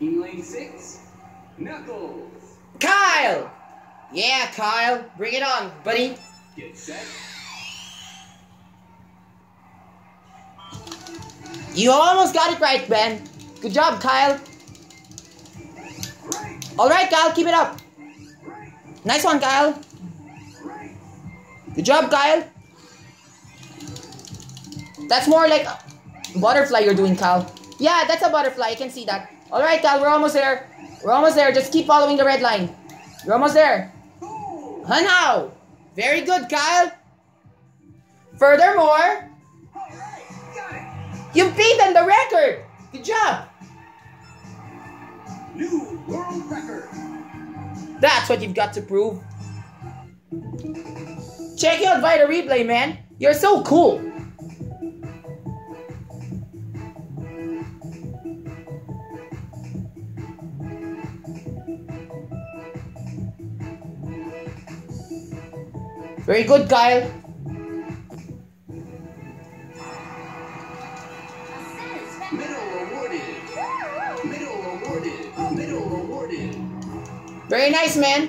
In lane six, Knuckles. Kyle! Yeah, Kyle. Bring it on, buddy. Get set. You almost got it right, Ben. Good job, Kyle. Right, Alright, Kyle, keep it up. right, Nice one, Kyle. right. Good job, Kyle. That's more like a butterfly you're doing, Kyle. Yeah, that's a butterfly. I can see that. Alright, Kyle, we're almost there. We're almost there. Just keep following the red line. You're almost there. Now? Very good, Kyle. Furthermore, All right, you've beaten the record. Good job. New world record. That's what you've got to prove. Check out Vita Replay, man. You're so cool. Very good, Kyle. Middle awarded. Middle awarded. Very nice, man.